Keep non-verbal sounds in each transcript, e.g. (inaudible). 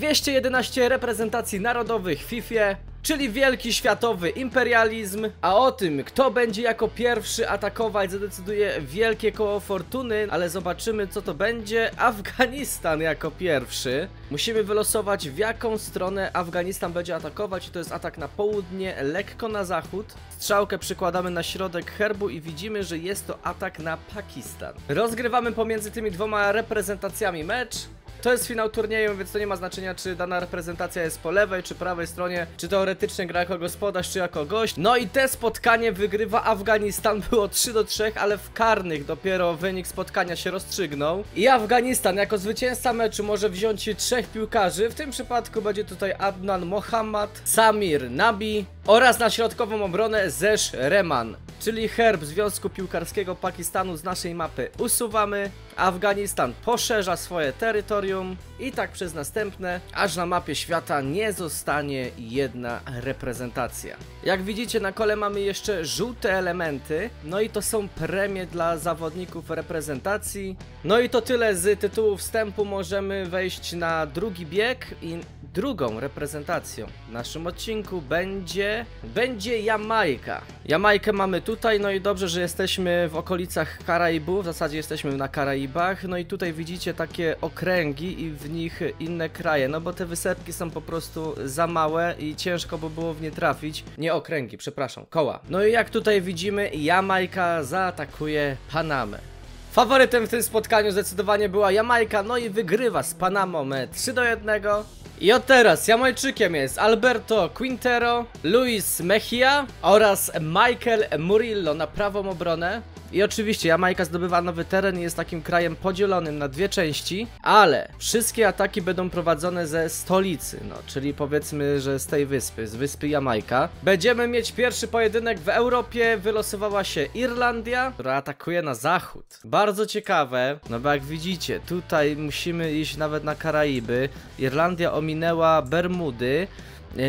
211 reprezentacji narodowych w FIFA, czyli wielki światowy imperializm, a o tym, kto będzie jako pierwszy atakować, zadecyduje wielkie koło fortuny, ale zobaczymy, co to będzie. Afganistan jako pierwszy. Musimy wylosować, w jaką stronę Afganistan będzie atakować, i to jest atak na południe, lekko na zachód. Strzałkę przykładamy na środek herbu i widzimy, że jest to atak na Pakistan. Rozgrywamy pomiędzy tymi dwoma reprezentacjami mecz. To jest finał turnieju, więc to nie ma znaczenia, czy dana reprezentacja jest po lewej, czy prawej stronie, czy teoretycznie gra jako gospodarz, czy jako gość. No i te spotkanie wygrywa Afganistan, (laughs) było 3 do 3, ale w karnych dopiero wynik spotkania się rozstrzygnął. I Afganistan jako zwycięzca meczu może wziąć trzech piłkarzy, w tym przypadku będzie tutaj Adnan Mohammad, Samir Nabi oraz na środkową obronę Zesz Reman. Czyli herb Związku Piłkarskiego Pakistanu z naszej mapy usuwamy. Afganistan poszerza swoje terytorium i tak przez następne, aż na mapie świata nie zostanie jedna reprezentacja. Jak widzicie na kole mamy jeszcze żółte elementy, no i to są premie dla zawodników reprezentacji. No i to tyle z tytułu wstępu, możemy wejść na drugi bieg i drugą reprezentacją w naszym odcinku będzie będzie Jamajka. Jamajkę mamy tutaj, no i dobrze, że jesteśmy w okolicach Karaibu, w zasadzie jesteśmy na Karaibach, no i tutaj widzicie takie okręgi i w nich inne kraje, no bo te wysepki są po prostu za małe i ciężko by było w nie trafić. Nie okręgi, przepraszam, koła. No i jak tutaj widzimy, Jamajka zaatakuje Panamę. Faworytem w tym spotkaniu zdecydowanie była Jamajka, no i wygrywa z Panamą 3 do 1. I od teraz Jamajczykiem jest Alberto Quintero, Luis Mejia oraz Michael Murillo na prawą obronę. I oczywiście Jamajka zdobywa nowy teren i jest takim krajem podzielonym na dwie części, ale wszystkie ataki będą prowadzone ze stolicy, no, czyli powiedzmy, że z tej wyspy, z wyspy Jamajka. Będziemy mieć pierwszy pojedynek w Europie, wylosowała się Irlandia, która atakuje na zachód. Bardzo ciekawe, no bo jak widzicie, tutaj musimy iść nawet na Karaiby. Irlandia ominęła Bermudy,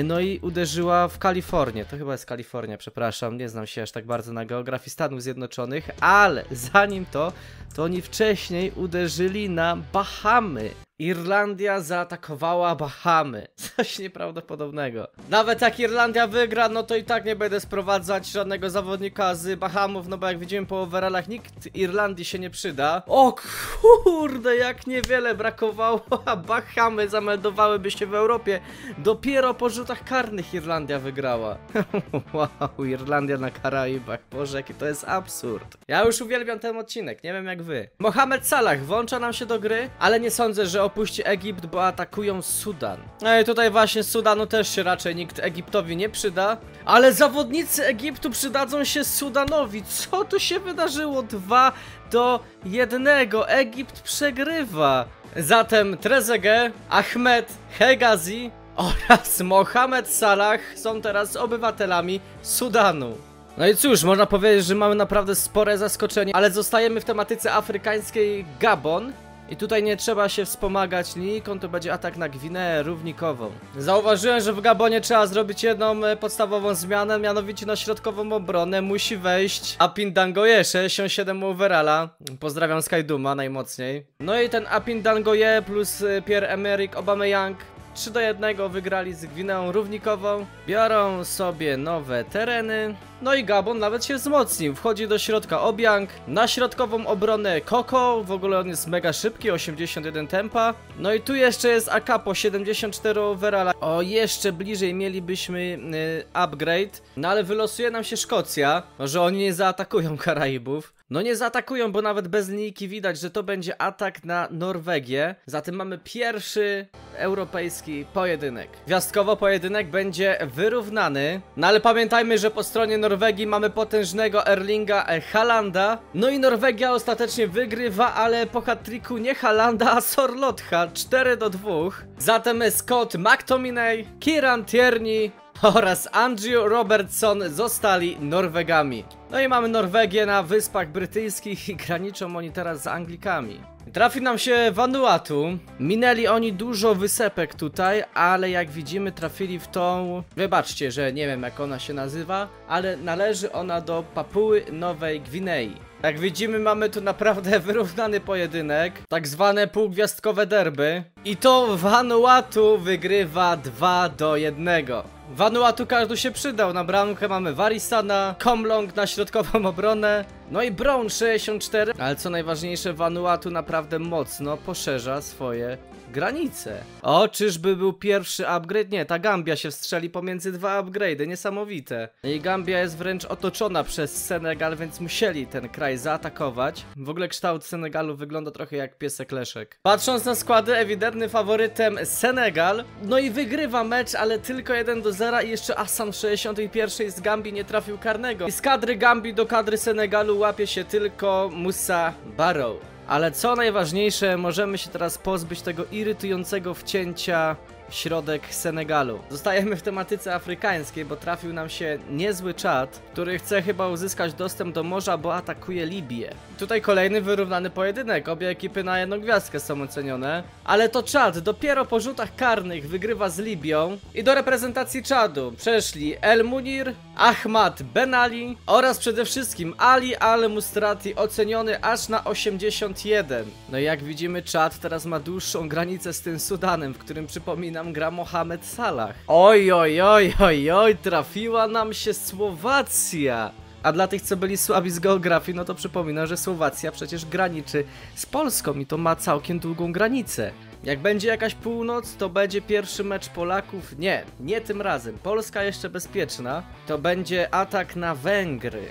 No i uderzyła w Kalifornię. To chyba jest Kalifornia, przepraszam. Nie znam się aż tak bardzo na geografii Stanów Zjednoczonych, ale zanim to, to oni wcześniej uderzyli na Bahamy. Irlandia zaatakowała Bahamy. (laughs) Coś nieprawdopodobnego. Nawet jak Irlandia wygra, no to i tak nie będę sprowadzać żadnego zawodnika z Bahamów, no bo jak widzimy po overallach, nikt Irlandii się nie przyda. O kurde, jak niewiele brakowało, (laughs) a Bahamy zameldowałyby się w Europie. Dopiero po rzutach karnych Irlandia wygrała. (laughs) wow, Irlandia na Karaibach. Boże, jaki to jest absurd. Ja już uwielbiam ten odcinek, nie wiem jak wy. Mohamed Salah włącza nam się do gry, ale nie sądzę, że opuści Egipt, bo atakują Sudan. No i tutaj właśnie Sudanu też się raczej nikt Egiptowi nie przyda. Ale zawodnicy Egiptu przydadzą się Sudanowi. Co tu się wydarzyło? 2 do 1. Egipt przegrywa. Zatem Trezeguet, Ahmed Hegazi oraz Mohamed Salah są teraz obywatelami Sudanu. No i cóż, można powiedzieć, że mamy naprawdę spore zaskoczenie, ale zostajemy w tematyce afrykańskiej Gabon. I tutaj nie trzeba się wspomagać liką, to będzie atak na Gwineę równikową. Zauważyłem, że w Gabonie trzeba zrobić jedną e, podstawową zmianę, mianowicie na środkową obronę musi wejść Apin Dangoye, 67 overalla. Pozdrawiam Skyduma najmocniej. No i ten Apin Dangoye plus e, Pierre-Emerick Aubameyang 3 do 1 wygrali z Gwineą równikową. Biorą sobie nowe tereny. No i Gabon nawet się wzmocnił. Wchodzi do środka Obiang. Na środkową obronę Koko. W ogóle on jest mega szybki, 81 tempa. No i tu jeszcze jest Akapo, 74 overalla. O, jeszcze bliżej mielibyśmy y, upgrade. No ale wylosuje nam się Szkocja. Może oni nie zaatakują Karaibów. No nie zaatakują, bo nawet bez linijki widać, że to będzie atak na Norwegię. Zatem mamy pierwszy europejski pojedynek. Gwiazdkowo pojedynek będzie wyrównany. No ale pamiętajmy, że po stronie Norwegii mamy potężnego Erlinga e, Halanda. No i Norwegia ostatecznie wygrywa, ale po hat-tricku nie Halanda, a Sorlotha 4 do 2. Zatem Scott McTominay, Kieran Tierney, (laughs) oraz Andrew Robertson zostali Norwegami. No i mamy Norwegię na Wyspach Brytyjskich i graniczą oni teraz z Anglikami. Trafi nam się Vanuatu. Minęli oni dużo wysepek tutaj, ale jak widzimy trafili w tą... Wybaczcie, że nie wiem jak ona się nazywa, ale należy ona do Papuły Nowej Gwinei. Jak widzimy, mamy tu naprawdę (laughs) wyrównany pojedynek. Tak zwane półgwiazdkowe derby. I to Vanuatu wygrywa 2 do 1. Vanuatu każdy się przydał. Na bramkę mamy Varisana, Komlong na środkową obronę. No i Brown 64. Ale co najważniejsze, Vanuatu naprawdę mocno poszerza swoje granice. O, czyżby był pierwszy upgrade? Nie, ta Gambia się wstrzeli pomiędzy dwa upgrade'y, niesamowite. I Gambia jest wręcz otoczona przez Senegal, więc musieli ten kraj zaatakować. W ogóle kształt Senegalu wygląda trochę jak piesek leszek. Patrząc na składy, ewidentny faworytem Senegal. No i wygrywa mecz, ale tylko 1 do 0 i jeszcze Assam w 61 z Gambii nie trafił karnego. I z kadry Gambii do kadry Senegalu łapie się tylko Musa Barrow. Ale co najważniejsze, możemy się teraz pozbyć tego irytującego wcięcia w środek Senegalu. Zostajemy w tematyce afrykańskiej, bo trafił nam się niezły czat, który chce chyba uzyskać dostęp do morza, bo atakuje Libię. Tutaj kolejny wyrównany pojedynek, obie ekipy na jedną gwiazdkę są ocenione, ale to czad dopiero po rzutach karnych wygrywa z Libią i do reprezentacji czadu przeszli El Munir, Ahmad Ben Ali oraz przede wszystkim Ali Al Mustrati oceniony aż na 81. No jak widzimy czad teraz ma dłuższą granicę z tym Sudanem, w którym przypominam gra Mohamed Salah. Oj oj oj oj oj trafiła nam się Słowacja. A dla tych, co byli słabi z geografii, no to przypominam, że Słowacja przecież graniczy z Polską i to ma całkiem długą granicę. Jak będzie jakaś północ, to będzie pierwszy mecz Polaków. Nie, nie tym razem. Polska jeszcze bezpieczna. To będzie atak na Węgry.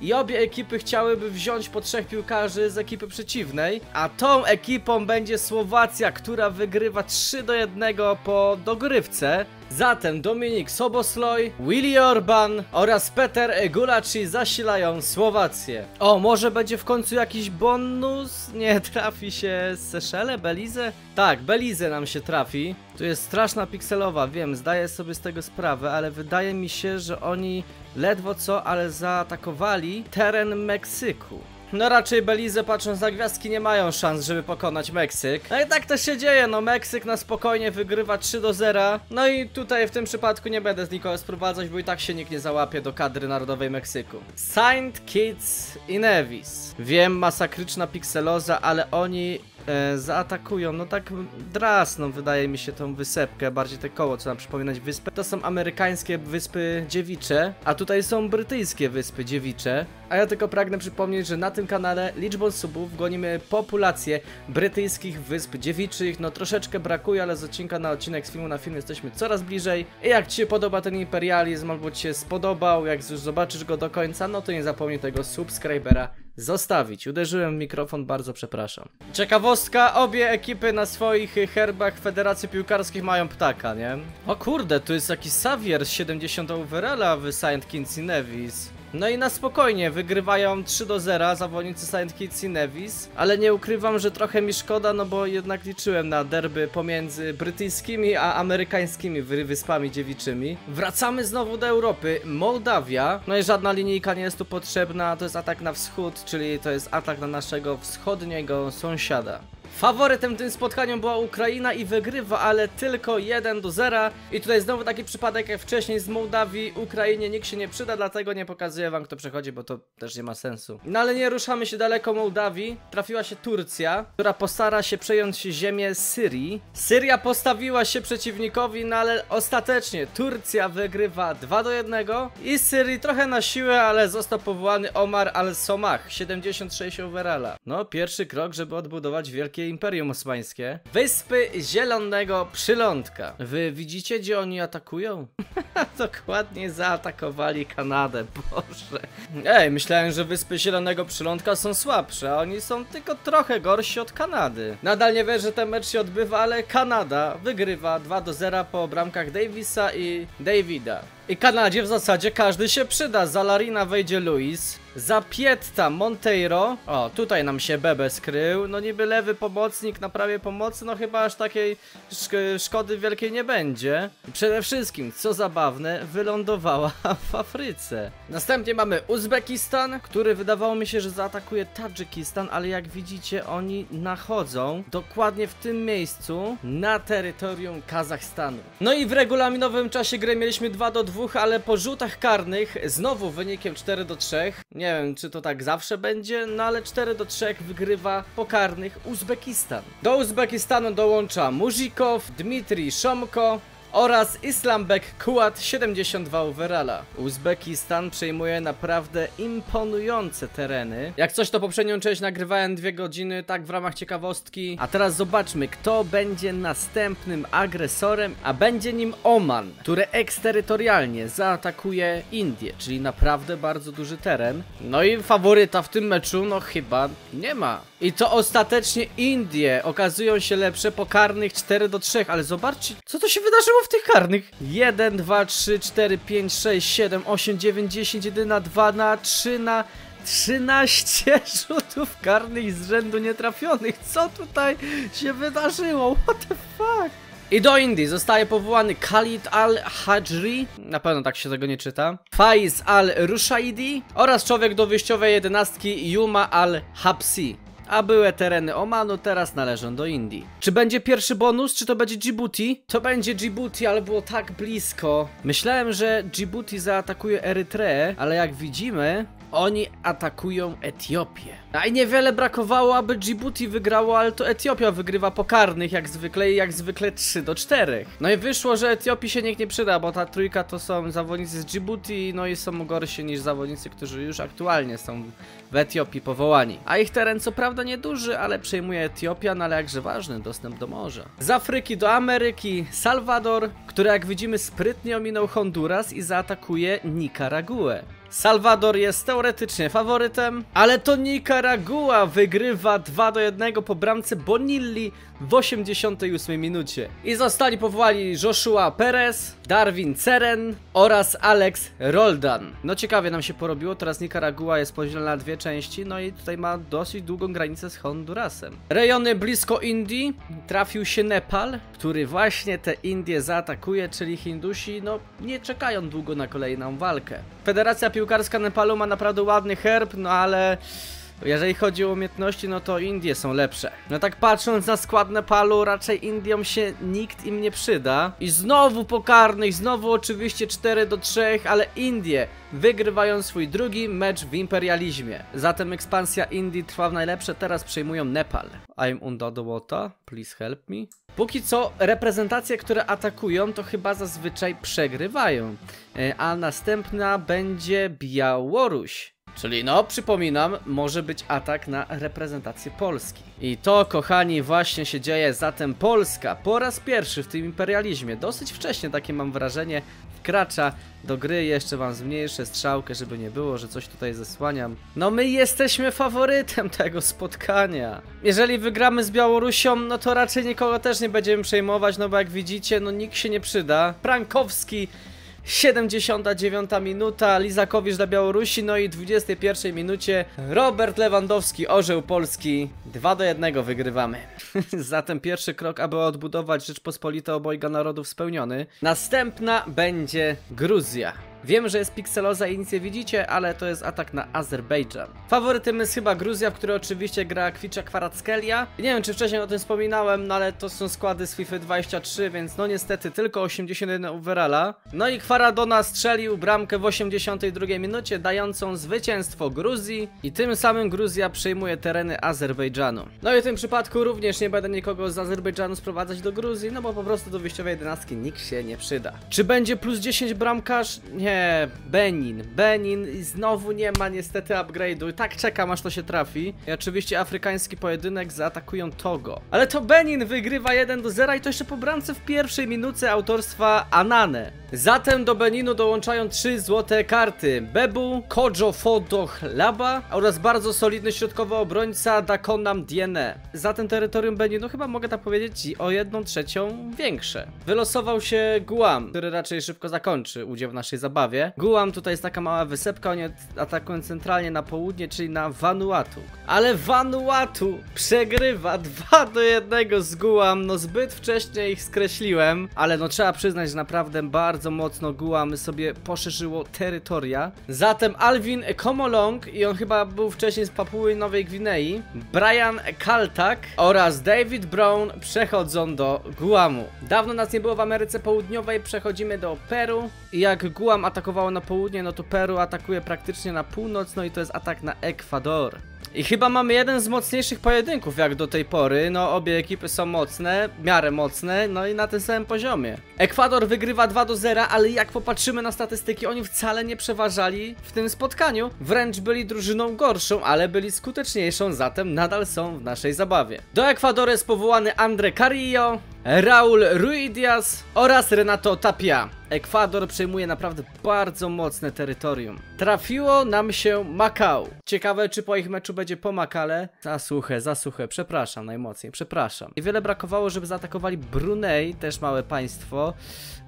I obie ekipy chciałyby wziąć po trzech piłkarzy z ekipy przeciwnej, a tą ekipą będzie Słowacja, która wygrywa 3 do 1 po dogrywce. Zatem Dominik Sobosloj, Willy Orban oraz Peter Gulaci zasilają Słowację. O, może będzie w końcu jakiś bonus? Nie, trafi się Seszele, Belize? Tak, Belize nam się trafi. Tu jest straszna pikselowa, wiem, zdaję sobie z tego sprawę, ale wydaje mi się, że oni ledwo co, ale zaatakowali teren Meksyku. No raczej Belize patrząc na gwiazdki nie mają szans, żeby pokonać Meksyk. No i tak też się dzieje, no Meksyk na spokojnie wygrywa 3 do 0. No i tutaj w tym przypadku nie będę z nikogo sprowadzać, bo i tak się nikt nie załapie do kadry narodowej Meksyku. Saint Kitts i Nevis. Wiem, masakryczna pikseloza, ale oni e, zaatakują, no tak drasną wydaje mi się tą wysepkę, bardziej te koło, co nam przypominać wyspę. To są amerykańskie wyspy dziewicze, a tutaj są brytyjskie wyspy dziewicze. A ja tylko pragnę przypomnieć, że na tym kanale liczbą subów gonimy populację brytyjskich wysp dziewiczych. No troszeczkę brakuje, ale z odcinka na odcinek, z filmu na film jesteśmy coraz bliżej. I jak Ci się podoba ten imperializm, albo Ci się spodobał, jak już zobaczysz go do końca, no to nie zapomnij tego subskrybera zostawić. Uderzyłem w mikrofon, bardzo przepraszam. Ciekawostka, obie ekipy na swoich herbach Federacji Piłkarskich mają ptaka, nie? O kurde, tu jest jakiś Xavier z 70 overalla w Saint Kitts Nevis. No i na spokojnie, wygrywają 3 do 0 zawodnicy Saint Kitts i Nevis, ale nie ukrywam, że trochę mi szkoda, no bo jednak liczyłem na derby pomiędzy brytyjskimi a amerykańskimi wy wyspami dziewiczymi. Wracamy znowu do Europy, Mołdawia, no i żadna linijka nie jest tu potrzebna, to jest atak na wschód, czyli to jest atak na naszego wschodniego sąsiada. Faworytem tym spotkaniu była Ukraina i wygrywa, ale tylko 1 do 0. I tutaj znowu taki przypadek jak wcześniej z Mołdawii. Ukrainie nikt się nie przyda, dlatego nie pokazuję wam kto przechodzi, bo to też nie ma sensu. No ale nie ruszamy się daleko Mołdawii. Trafiła się Turcja, która postara się przejąć ziemię Syrii. Syria postawiła się przeciwnikowi, no ale ostatecznie Turcja wygrywa 2 do 1. I Syrii trochę na siłę, ale został powołany Omar al-Somach, 76 overalla. No, pierwszy krok, żeby odbudować wielkie Imperium Osmańskie. Wyspy Zielonego Przylądka. Wy widzicie, gdzie oni atakują? (laughs) Dokładnie zaatakowali Kanadę, Boże. Ej, myślałem, że Wyspy Zielonego Przylądka są słabsze, a oni są tylko trochę gorsi od Kanady. Nadal nie wierzę, że ten mecz się odbywa, ale Kanada wygrywa 2 do 0 po bramkach Davisa i Davida. I Kanadzie w zasadzie każdy się przyda. Za Larina wejdzie Luis. Za Pietta Monteiro. O, tutaj nam się Bebe skrył. No niby lewy pomocnik na prawie pomocy, no chyba aż takiej szk szkody wielkiej nie będzie. Przede wszystkim, co zabawne, wylądowała (laughs) w Afryce. Następnie mamy Uzbekistan, który wydawało mi się, że zaatakuje Tadżykistan, ale jak widzicie, oni nachodzą dokładnie w tym miejscu na terytorium Kazachstanu. No i w regulaminowym czasie gry mieliśmy 2 do 2 dwóch, ale po rzutach karnych znowu wynikiem 4 do 3. Nie wiem, czy to tak zawsze będzie, no ale 4 do 3 wygrywa po karnych Uzbekistan. Do Uzbekistanu dołącza Muzikow, Dmitrij Szomko, oraz Islambek Kuat 72 overalla. Uzbekistan przejmuje naprawdę imponujące tereny. Jak coś to poprzednią część nagrywałem dwie godziny, tak w ramach ciekawostki. A teraz zobaczmy, kto będzie następnym agresorem, a będzie nim Oman, który eksterytorialnie zaatakuje Indię, czyli naprawdę bardzo duży teren. No i faworyta w tym meczu, no chyba nie ma. I to ostatecznie Indie okazują się lepsze po karnych 4 do 3, ale zobaczcie, co to się wydarzyło w tych karnych. 1, 2, 3, 4, 5, 6, 7, 8, 9, 10, 1 na 2 na 3 na 13 rzutów karnych z rzędu nietrafionych. Co tutaj się wydarzyło? What the fuck? I do Indii zostaje powołany Khalid al-Hajri, na pewno tak się tego nie czyta, Faiz al-Rushaidi oraz człowiek do wyjściowej jedenastki Yuma al-Habsi. A były tereny Omanu teraz należą do Indii. Czy będzie pierwszy bonus, czy to będzie Djibouti? To będzie Djibouti, ale było tak blisko. Myślałem, że Djibouti zaatakuje Erytreę, ale jak widzimy, oni atakują Etiopię. A i niewiele brakowało, aby Djibouti wygrało, ale to Etiopia wygrywa po karnych, jak zwykle i jak zwykle 3 do 4. No i wyszło, że Etiopii się nikt nie przyda, bo ta trójka to są zawodnicy z Djibouti, no i są gorsi niż zawodnicy, którzy już aktualnie są w Etiopii powołani. A ich teren co prawda nieduży, ale przejmuje Etiopia, no ale jakże ważny dostęp do morza. Z Afryki do Ameryki Salwador, który jak widzimy sprytnie ominął Honduras i zaatakuje Nicaraguę. Salwador jest teoretycznie faworytem, ale to Nicaragua wygrywa 2 do 1 po bramce Bonilli w 88 minucie. I zostali powołani Joshua Perez, Darwin Ceren oraz Alex Roldan. No ciekawie nam się porobiło, teraz Nicaragua jest podzielona na dwie części, no i tutaj ma dosyć długą granicę z Hondurasem. Rejony blisko Indii trafił się Nepal, który właśnie te Indie zaatakuje, czyli Hindusi, no nie czekają długo na kolejną walkę. Federacja Piłkarska Nepalu ma naprawdę ładny herb, no ale... Jeżeli chodzi o umiejętności, no to Indie są lepsze. No tak patrząc na skład Nepalu, raczej Indiom się nikt im nie przyda. I znowu pokarnych, znowu oczywiście 4 do 3, ale Indie wygrywają swój drugi mecz w imperializmie. Zatem ekspansja Indii trwa w najlepsze, teraz przejmują Nepal. I'm under the water, please help me. Póki co reprezentacje, które atakują, to chyba zazwyczaj przegrywają. E, A następna będzie Białoruś. Czyli no, przypominam, może być atak na reprezentację Polski. I to, kochani, właśnie się dzieje. Zatem Polska po raz pierwszy w tym imperializmie, dosyć wcześnie takie mam wrażenie, wkracza do gry. Jeszcze wam zmniejszę strzałkę, żeby nie było, że coś tutaj zasłaniam. No my jesteśmy faworytem (laughs) tego spotkania. Jeżeli wygramy z Białorusią, no to raczej nikogo też nie będziemy przejmować, no bo jak widzicie, no nikt się nie przyda. Prankowski 79 minuta, Lizakowicz dla Białorusi, no i 21 minucie Robert Lewandowski, orzeł Polski, 2 do 1 wygrywamy. (laughs) Zatem pierwszy krok, aby odbudować Rzeczpospolite obojga narodów spełniony. Następna będzie Gruzja. Wiem, że jest pikseloza i nic nie widzicie, ale to jest atak na Azerbejdżan. Faworytem jest chyba Gruzja, w której oczywiście gra Kwicza Kwarackelia. Nie wiem, czy wcześniej o tym wspominałem, no ale to są składy z FIFA 23, więc no niestety tylko 81 overalla. No i Kwaradona strzelił bramkę w 82 minucie, dającą zwycięstwo Gruzji i tym samym Gruzja przejmuje tereny Azerbejdżanu. No i w tym przypadku również nie będę nikogo z Azerbejdżanu sprowadzać do Gruzji, no bo po prostu do wyjściowej jedenastki nikt się nie przyda. Czy będzie plus 10 bramkarz? Nie, Benin. Benin i znowu nie ma niestety upgrade'u. Tak czekam aż to się trafi. I oczywiście afrykański pojedynek zaatakują Togo. Ale to Benin wygrywa 1 do 0 i to jeszcze po bramce w pierwszej minucie autorstwa Anane. Zatem do Beninu dołączają trzy złote karty. Bebu, Kojo Fodoch Laba oraz bardzo solidny środkowy obrońca Dakonam Diene. Zatem terytorium Beninu chyba mogę tak powiedzieć o jedną trzecią większe. Wylosował się Guam, który raczej szybko zakończy udział w naszej zabawie. Zabawie. Guam tutaj jest taka mała wysepka, oni atakują centralnie na południe, czyli na Vanuatu. Ale Vanuatu przegrywa 2 do 1 z Guam, no zbyt wcześnie ich skreśliłem, ale no trzeba przyznać, że naprawdę bardzo mocno Guam sobie poszerzyło terytoria. Zatem Alvin Komolong i on chyba był wcześniej z Papuły Nowej Gwinei, Brian Kaltak oraz David Brown przechodzą do Guamu. Dawno nas nie było w Ameryce Południowej, przechodzimy do Peru i jak Guam atakowało na południe, no to Peru atakuje praktycznie na północ, no i to jest atak na Ekwador. I chyba mamy jeden z mocniejszych pojedynków jak do tej pory, no obie ekipy są mocne, miarę mocne, no i na tym samym poziomie. Ekwador wygrywa 2 do 0, ale jak popatrzymy na statystyki, oni wcale nie przeważali w tym spotkaniu, wręcz byli drużyną gorszą, ale byli skuteczniejszą, zatem nadal są w naszej zabawie. Do Ekwadoru jest powołany Andre Carrillo, Raul Ruidiaz oraz Renato Tapia. Ekwador przejmuje naprawdę bardzo mocne terytorium. Trafiło nam się Makao. Ciekawe, czy po ich meczu będzie po Makale. Za suche, za suche, przepraszam najmocniej, przepraszam. Niewiele brakowało, żeby zaatakowali Brunei, też małe państwo,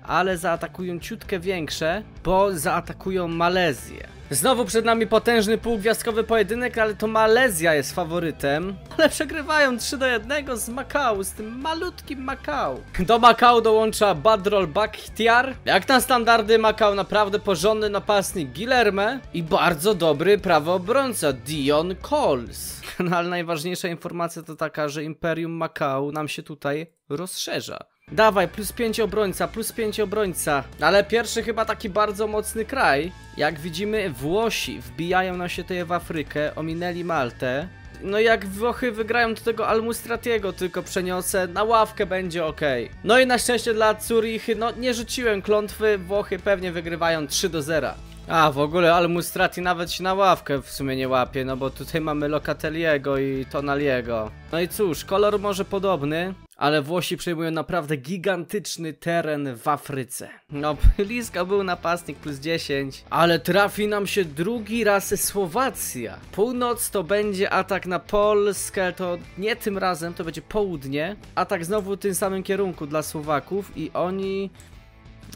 ale zaatakują ciutkę większe, bo zaatakują Malezję. Znowu przed nami potężny półgwiazdkowy pojedynek, ale to Malezja jest faworytem. Ale przegrywają 3 do 1 z Macau, z tym malutkim Macau. Do Macau dołącza Badrol Bakhtiar. Jak na standardy Macau naprawdę porządny napastnik Guilherme i bardzo dobry prawoobrońca Dion Coles. (laughs) No ale najważniejsza informacja to taka, że Imperium Macau nam się tutaj rozszerza. Dawaj, plus 5 obrońca, plus 5 obrońca. Ale pierwszy chyba taki bardzo mocny kraj. Jak widzimy, Włosi wbijają nam się w Afrykę, ominęli Maltę. No jak Włochy wygrają do tego Almustratiego, tylko przeniosę, na ławkę będzie ok. No i na szczęście dla Zurich, no nie rzuciłem klątwy, Włochy pewnie wygrywają 3 do 0. A, w ogóle Almustrati nawet się na ławkę w sumie nie łapie, no bo tutaj mamy Locatelliego i Tonaliego. No i cóż, kolor może podobny, ale Włosi przejmują naprawdę gigantyczny teren w Afryce. No, (laughs) blisko był napastnik plus 10, ale trafi nam się drugi raz Słowacja. Północ to będzie atak na Polskę, to nie tym razem, to będzie południe. Atak znowu w tym samym kierunku dla Słowaków i oni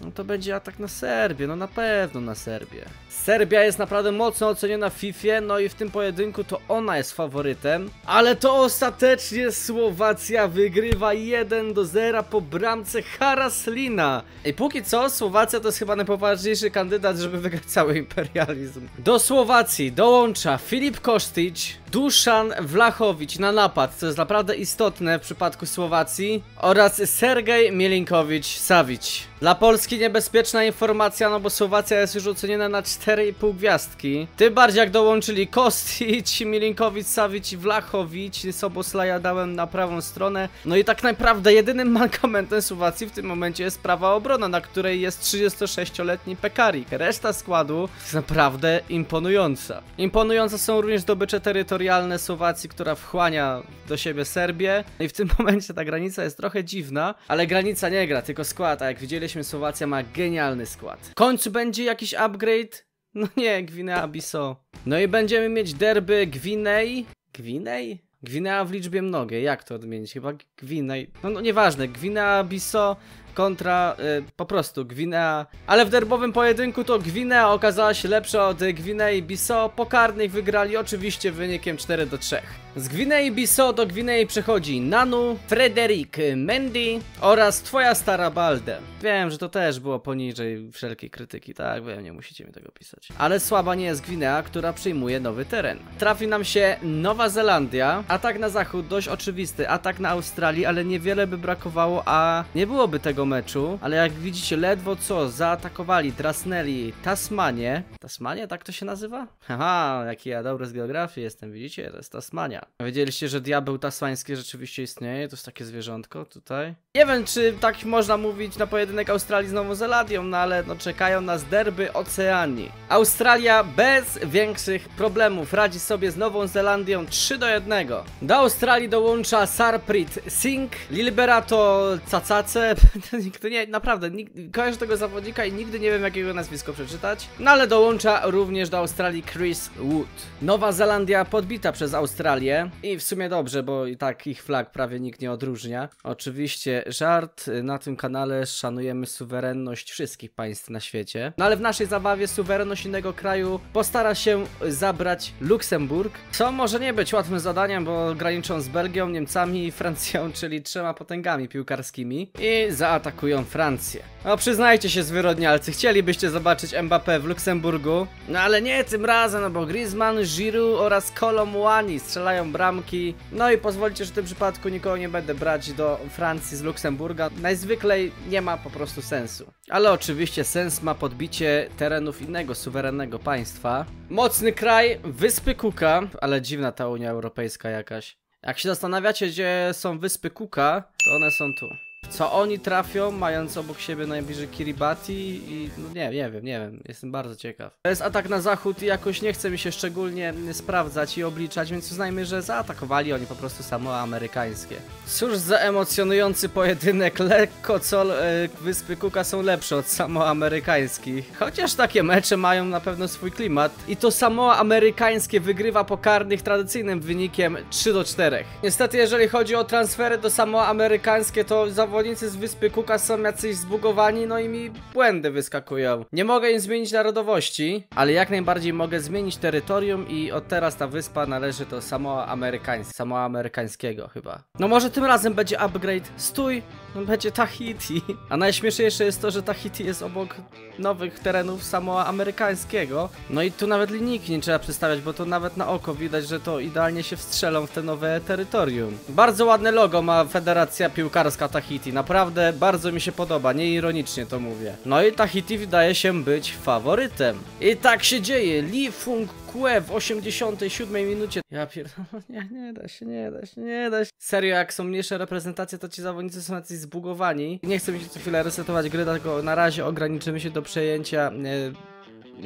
no to będzie atak na Serbię, no na pewno na Serbię. Serbia jest naprawdę mocno oceniona w FIFA, no i w tym pojedynku to ona jest faworytem. Ale to ostatecznie Słowacja wygrywa 1 do 0 po bramce Haraslina. I póki co Słowacja to jest chyba najpoważniejszy kandydat, żeby wygrać cały imperializm. Do Słowacji dołącza Filip Kosztyć, Duszan Wlachowicz na napad, co jest naprawdę istotne w przypadku Słowacji oraz Sergej Mielinkowicz-Savic. Dla Polski niebezpieczna informacja, no bo Słowacja jest już oceniona na 4,5 gwiazdki. Tym bardziej jak dołączyli Kostić, Mielinkowicz-Savic i Wlachowicz, Soboslaja dałem na prawą stronę. No i tak naprawdę jedynym (laughs) mankamentem Słowacji w tym momencie jest prawa obrona, na której jest 36-letni Pekarik. Reszta składu jest naprawdę imponująca. Imponujące są również zdobycze terytorialne Słowacji, która wchłania do siebie Serbię. No i w tym (laughs) momencie ta granica jest trochę dziwna, ale granica nie gra, tylko skład, a jak widzieliśmy Słowacja ma genialny skład. W końcu będzie jakiś upgrade? No nie, Gwinea-Bissau. No i będziemy mieć derby Gwinei. Gwinej? Gwinea w liczbie mnogiej, jak to odmienić? Chyba Gwinej. No, no nieważne, Gwinea-Bissau kontra y, po prostu Gwinea. Ale w derbowym pojedynku to Gwinea okazała się lepsza od Gwinei Bissau. Pokarnych wygrali oczywiście wynikiem 4 do 3. Z Gwinei Bissau do Gwinei przechodzi Nanu, Frederick Mendy oraz twoja stara Balde. Wiem, że to też było poniżej wszelkiej krytyki, tak? Wiem, nie musicie mi tego pisać. Ale słaba nie jest Gwinea, która przyjmuje nowy teren. Trafi nam się Nowa Zelandia. Atak na zachód dość oczywisty, atak na Australii, ale niewiele by brakowało, a nie byłoby tego meczu. Ale jak widzicie, ledwo co zaatakowali, drasnęli Tasmanię. Tasmania, tak to się nazywa? Haha, jaki ja dobry z geografii jestem, widzicie? To jest Tasmania. Wiedzieliście, że diabeł tasmański rzeczywiście istnieje? To jest takie zwierzątko tutaj. Nie wiem, czy tak można mówić na pojedynek Australii z Nową Zelandią, no ale no czekają nas derby Oceanii. Australia bez większych problemów radzi sobie z Nową Zelandią 3 do 1. Do Australii dołącza Sarprit Singh, Lilberato Cacace. (laughs) Nigdy nie, naprawdę, nikt, kojarzę tego zawodnika i nigdy nie wiem jakiego nazwisko przeczytać. No ale dołącza również do Australii Chris Wood. Nowa Zelandia podbita przez Australię. I w sumie dobrze, bo i tak ich flag prawie nikt nie odróżnia. Oczywiście żart, y, na tym kanale szanujemy suwerenność wszystkich państw na świecie. No ale w naszej zabawie suwerenność innego kraju postara się zabrać Luksemburg. Co może nie być łatwym zadaniem, bo graniczą z Belgią, Niemcami i Francją, (laughs) czyli trzema potęgami piłkarskimi. I zaatakują Francję. No przyznajcie się zwyrodnialcy, chcielibyście zobaczyć Mbappé w Luksemburgu. No ale nie tym razem, no bo Griezmann, Giroud oraz Kolomwani strzelają bramki. No i pozwolicie, że w tym przypadku nikogo nie będę brać do Francji z Luksemburga. Najzwyklej nie ma po prostu sensu. Ale oczywiście sens ma podbicie terenów innego suwerennego państwa. Mocny kraj, Wyspy Kuka, ale dziwna ta Unia Europejska jakaś. Jak się zastanawiacie, gdzie są Wyspy Kuka, to one są tu. Co oni trafią, mając obok siebie najbliżej Kiribati i no nie, nie wiem, nie wiem, jestem bardzo ciekaw. To jest atak na zachód i jakoś nie chce mi się szczególnie sprawdzać i obliczać, więc uznajmy, że zaatakowali oni po prostu samo amerykańskie. Cóż za emocjonujący pojedynek, lekko co e, Wyspy Kuka są lepsze od samoamerykańskich. Chociaż takie mecze mają na pewno swój klimat i to samo amerykańskie wygrywa po karnych tradycyjnym wynikiem 3 do 4. Niestety jeżeli chodzi o transfery do samoamerykańskie to zawodnicy z Wyspy Kuka są jacyś zbugowani, no i mi błędy wyskakują. Nie mogę im zmienić narodowości, ale jak najbardziej mogę zmienić terytorium i od teraz ta wyspa należy do Samoa Amerykańskiego, Samoa Amerykańskiego chyba. No może tym razem będzie upgrade. Stój! No będzie Tahiti. A najśmieszniejsze jest to, że Tahiti jest obok nowych terenów Samoa Amerykańskiego. No i tu nawet linijki nie trzeba przedstawiać, bo to nawet na oko widać, że to idealnie się wstrzelą w te nowe terytorium. Bardzo ładne logo ma Federacja Piłkarska Tahiti. Naprawdę bardzo mi się podoba, nieironicznie to mówię. No i Tahiti wydaje się być faworytem. I tak się dzieje. Li Fung Kue w 87 minucie. Ja pierdolę, (laughs) nie, nie da się, nie da się, nie da się. Serio, jak są mniejsze reprezentacje, to ci zawodnicy są jacyś zbugowani. Nie chcę mi się co chwilę resetować gry, dlatego na razie ograniczymy się do przejęcia... E,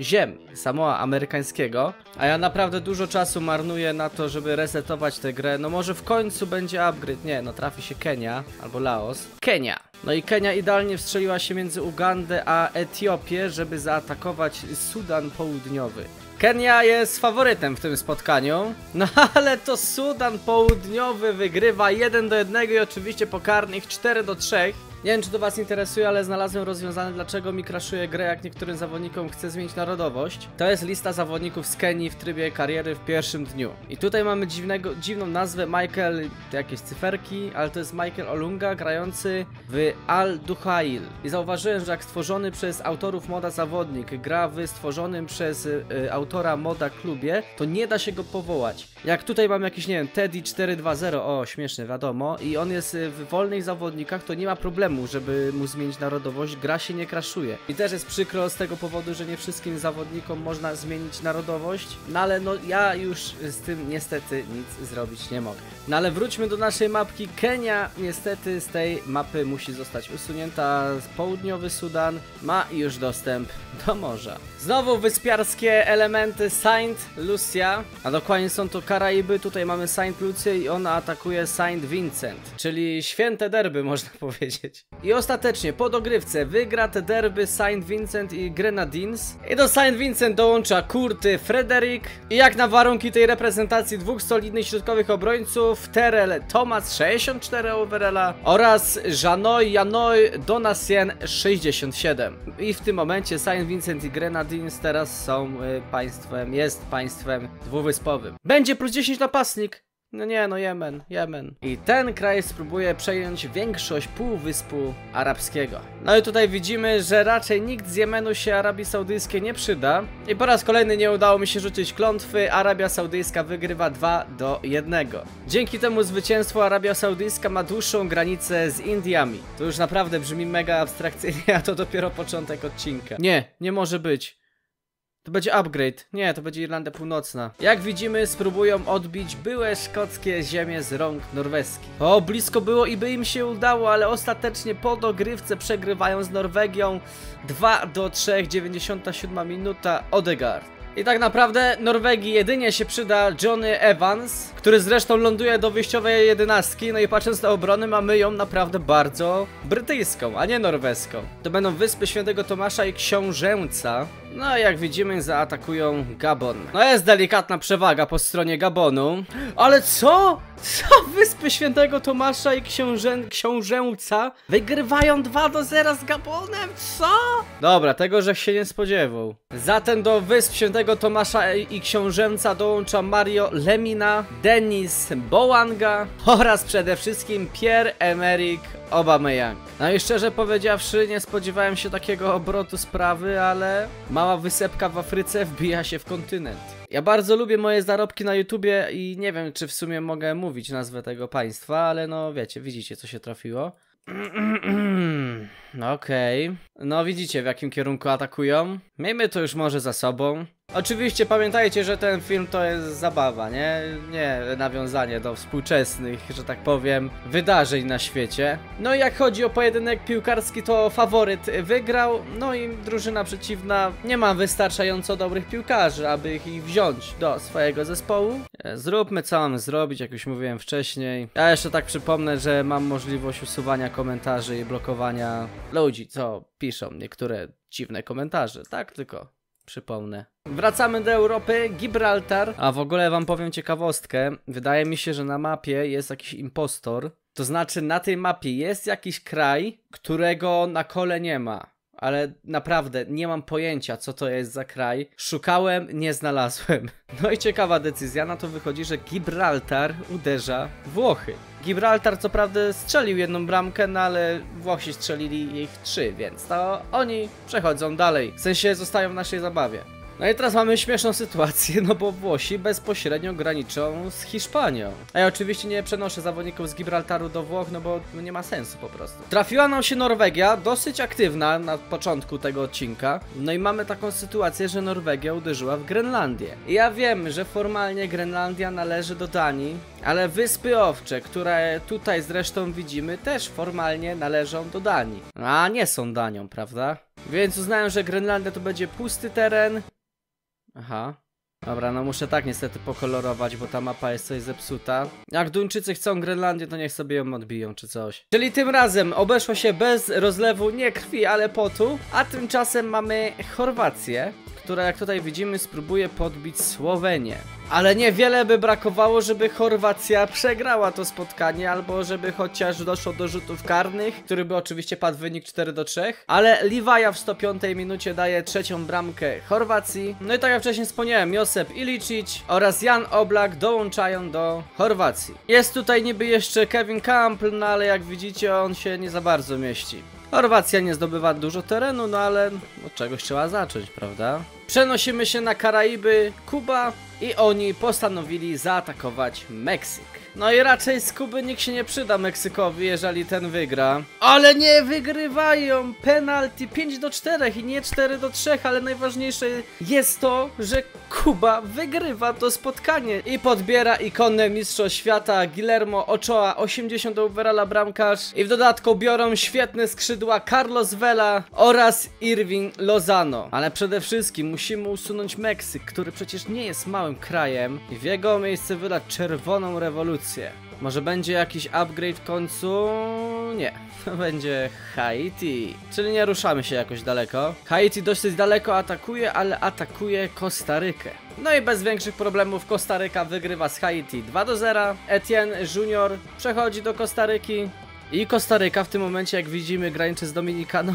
ziem Samoa amerykańskiego, a ja naprawdę dużo czasu marnuję na to, żeby resetować tę grę. No może w końcu będzie upgrade. Nie, no trafi się Kenia albo Laos. Kenia. No i Kenia idealnie wstrzeliła się między Ugandę a Etiopię, żeby zaatakować Sudan Południowy. Kenia jest faworytem w tym spotkaniu, no ale to Sudan Południowy wygrywa 1 do 1 i oczywiście po karnych 4 do 3. Nie wiem czy to was interesuje, ale znalazłem rozwiązanie dlaczego mi kraszuje grę jak niektórym zawodnikom chce zmienić narodowość. To jest lista zawodników z Kenii w trybie kariery w pierwszym dniu. I tutaj mamy dziwnego, dziwną nazwę Michael, jakieś cyferki, ale to jest Michael Olunga grający w Al Duhail. I zauważyłem, że jak stworzony przez autorów moda zawodnik gra w stworzonym przez y, autora moda klubie, to nie da się go powołać. Jak tutaj mam jakiś, nie wiem, Teddy 420, o śmieszny, wiadomo, i on jest y, w wolnych zawodnikach, to nie ma problemu żeby mu zmienić narodowość, gra się nie kraszuje. I też jest przykro z tego powodu, że nie wszystkim zawodnikom można zmienić narodowość, no ale no ja już z tym niestety nic zrobić nie mogę. No ale wróćmy do naszej mapki. Kenia niestety z tej mapy musi zostać usunięta. Południowy Sudan ma już dostęp do morza. Znowu wyspiarskie elementy Saint Lucia, a dokładnie są to Karaiby. Tutaj mamy Saint Lucia i ona atakuje Saint Vincent, czyli święte derby (laughs) można powiedzieć. I ostatecznie po dogrywce wygra te derby Saint Vincent i Grenadines. I do Saint Vincent dołącza Kurty Frederick. I jak na warunki tej reprezentacji dwóch solidnych środkowych obrońców, Terel Thomas 64 overalla oraz Janoy Janoy Donatien 67. I w tym momencie Saint Vincent i Grenadines teraz są y, państwem, jest państwem dwuwyspowym. Będzie plus 10 napastnik. No nie, no Jemen, Jemen. I ten kraj spróbuje przejąć większość półwyspu arabskiego. No i tutaj widzimy, że raczej nikt z Jemenu się Arabii Saudyjskiej nie przyda. I po raz kolejny nie udało mi się rzucić klątwy. Arabia Saudyjska wygrywa 2 do 1. Dzięki temu zwycięstwu Arabia Saudyjska ma dłuższą granicę z Indiami. To już naprawdę brzmi mega abstrakcyjnie, (laughs) a to dopiero początek odcinka. Nie, nie może być. To będzie upgrade. Nie, to będzie Irlandia Północna. Jak widzimy, spróbują odbić byłe szkockie ziemie z rąk norweskich. O, blisko było i by im się udało, ale ostatecznie po dogrywce przegrywają z Norwegią 2 do 3, 97 minuta Odegaard. I tak naprawdę Norwegii jedynie się przyda Johnny Evans, który zresztą ląduje do wyjściowej jedenastki, no i patrząc na obronę mamy ją naprawdę bardzo brytyjską, a nie norweską. To będą Wyspy Świętego Tomasza i Książęca, No jak widzimy zaatakują Gabon. No jest delikatna przewaga po stronie Gabonu. Ale co? Co? Wyspy Świętego Tomasza i książę... książęca wygrywają 2 do 0 z Gabonem? Co? Dobra, tego że się nie spodziewał. Zatem do Wysp Świętego Tomasza i książęca dołącza Mario Lemina, Denis Bołanga oraz przede wszystkim Pierre-Emerick Aubameyang. No i szczerze powiedziawszy, nie spodziewałem się takiego obrotu sprawy, ale mała wysepka w Afryce wbija się w kontynent. Ja bardzo lubię moje zarobki na YouTubie i nie wiem, czy w sumie mogę mówić nazwę tego państwa, ale no wiecie, widzicie co się trafiło. (clears throat) No okej. Okay. No widzicie w jakim kierunku atakują. Miejmy to już może za sobą. Oczywiście pamiętajcie, że ten film to jest zabawa, nie? Nie nawiązanie do współczesnych, że tak powiem, wydarzeń na świecie. No i jak chodzi o pojedynek piłkarski, to faworyt wygrał, no i drużyna przeciwna nie ma wystarczająco dobrych piłkarzy, aby ich wziąć do swojego zespołu. Zróbmy co mamy zrobić, jak już mówiłem wcześniej. Ja jeszcze tak przypomnę, że mam możliwość usuwania komentarzy i blokowania ludzi, co piszą niektóre dziwne komentarze, tak tylko przypomnę. Wracamy do Europy, Gibraltar. A w ogóle wam powiem ciekawostkę. Wydaje mi się, że na mapie jest jakiś impostor. To znaczy na tej mapie jest jakiś kraj, którego na kole nie ma. Ale naprawdę nie mam pojęcia, co to jest za kraj. Szukałem, nie znalazłem. (laughs) No i ciekawa decyzja, na to wychodzi, że Gibraltar uderza Włochy. Gibraltar co prawda strzelił jedną bramkę, no ale Włosi strzelili ich trzy, więc to oni przechodzą dalej. W sensie zostają w naszej zabawie. No i teraz mamy śmieszną sytuację, no bo Włosi bezpośrednio graniczą z Hiszpanią. A ja oczywiście nie przenoszę zawodników z Gibraltaru do Włoch, no bo nie ma sensu po prostu. Trafiła nam się Norwegia, dosyć aktywna na początku tego odcinka. No i mamy taką sytuację, że Norwegia uderzyła w Grenlandię. I ja wiem, że formalnie Grenlandia należy do Danii, ale Wyspy Owcze, które tutaj zresztą widzimy, też formalnie należą do Danii. A nie są Danią, prawda? Więc uznałem, że Grenlandia to będzie pusty teren, Aha. Dobra, no muszę tak niestety pokolorować, bo ta mapa jest coś zepsuta. Jak Duńczycy chcą Grenlandię, to niech sobie ją odbiją, czy coś. Czyli tym razem obeszło się bez rozlewu nie krwi, ale potu, a tymczasem mamy Chorwację, która jak tutaj widzimy spróbuje podbić Słowenię. Ale niewiele by brakowało, żeby Chorwacja przegrała to spotkanie, albo żeby chociaż doszło do rzutów karnych, który by oczywiście padł wynik 4 do 3. Ale Liwaja w 105 minucie daje trzecią bramkę Chorwacji. No i tak jak wcześniej wspomniałem, Josep Ilicic oraz Jan Oblak dołączają do Chorwacji. Jest tutaj niby jeszcze Kevin Campbell, no ale jak widzicie on się nie za bardzo mieści. Chorwacja nie zdobywa dużo terenu, no ale od czegoś trzeba zacząć, prawda? Przenosimy się na Karaiby, Kuba i oni postanowili zaatakować Meksyk. No i raczej z Kuby nikt się nie przyda Meksykowi, jeżeli ten wygra. Ale nie wygrywają! Penalty 5 do 4 i nie 4 do 3, ale najważniejsze jest to, że Kuba wygrywa to spotkanie i podbiera ikonę Mistrzostw Świata Guillermo Ochoa, 80 overalla bramkarz i w dodatku biorą świetne skrzydła Carlos Vela oraz Irving Lozano. Ale przede wszystkim musimy usunąć Meksyk, który przecież nie jest małym krajem i w jego miejsce wylać czerwoną rewolucję. Może będzie jakiś upgrade w końcu? Nie. (laughs) Będzie Haiti. Czyli nie ruszamy się jakoś daleko. Haiti dosyć daleko atakuje, ale atakuje Kostarykę. No i bez większych problemów Kostaryka wygrywa z Haiti 2 do 0. Etienne Junior przechodzi do Kostaryki. I Kostaryka w tym momencie, jak widzimy, graniczy z Dominikaną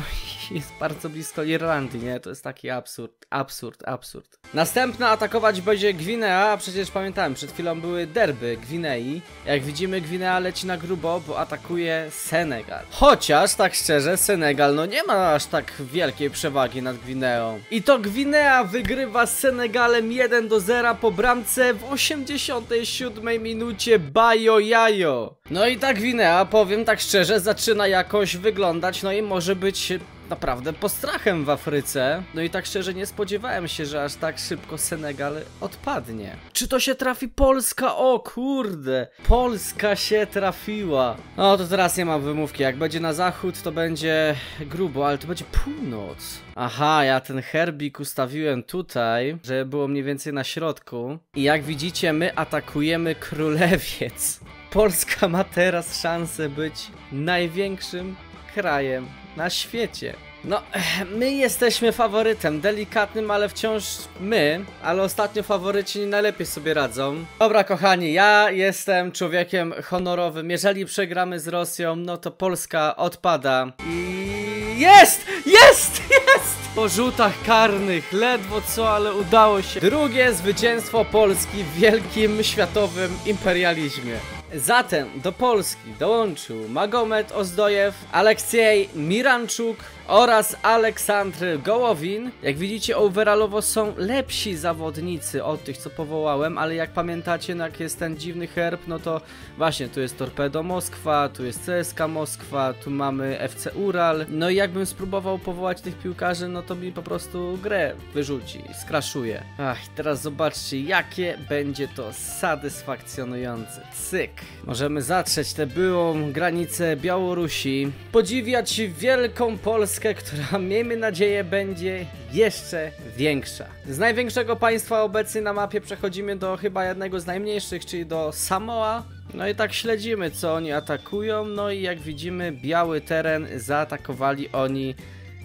i (laughs) jest bardzo blisko Irlandii, nie? To jest taki absurd, absurd, absurd. Następna atakować będzie Gwinea, a przecież pamiętałem, przed chwilą były derby Gwinei. Jak widzimy, Gwinea leci na grubo, bo atakuje Senegal. Chociaż, tak szczerze, Senegal no nie ma aż tak wielkiej przewagi nad Gwineą. I to Gwinea wygrywa z Senegalem 1 do 0 po bramce w 87 minucie Bajo Jajo. No i ta Gwinea, powiem tak szczerze, zaczyna jakoś wyglądać, no i może być naprawdę postrachem w Afryce. No i tak szczerze nie spodziewałem się, że aż tak szybko Senegal odpadnie. Czy to się trafi Polska? O kurde! Polska się trafiła. No to teraz nie mam wymówki. Jak będzie na zachód, to będzie grubo, ale to będzie północ. Aha, ja ten herbik ustawiłem tutaj, żeby było mniej więcej na środku. I jak widzicie, my atakujemy królewiec. Polska ma teraz szansę być największym krajem na świecie. No, (clears throat) my jesteśmy faworytem, delikatnym, ale wciąż my, ale ostatnio faworyci nie najlepiej sobie radzą. Dobra, kochani, ja jestem człowiekiem honorowym. Jeżeli przegramy z Rosją, no to Polska odpada. I jest! Jest! (laughs) Jest! Po rzutach karnych, ledwo co, ale udało się. Drugie zwycięstwo Polski w wielkim światowym imperializmie. Zatem do Polski dołączył Magomed Ozdojew, Aleksiej Miranczuk oraz Aleksandr Gołowin. Jak widzicie, overallowo są lepsi zawodnicy od tych, co powołałem, ale jak pamiętacie, no jak jest ten dziwny herb, no to właśnie tu jest Torpedo Moskwa, tu jest CSK Moskwa, tu mamy FC Ural. No i jakbym spróbował powołać tych piłkarzy, no to mi po prostu grę wyrzuci, skraszuje. Ach, teraz zobaczcie, jakie będzie to satysfakcjonujące. Cyk. Możemy zatrzeć tę byłą granicę Białorusi, podziwiać wielką Polskę, która miejmy nadzieję będzie jeszcze większa. Z największego państwa obecnie na mapie przechodzimy do chyba jednego z najmniejszych, czyli do Samoa. No i tak śledzimy co oni atakują, no i jak widzimy biały teren zaatakowali oni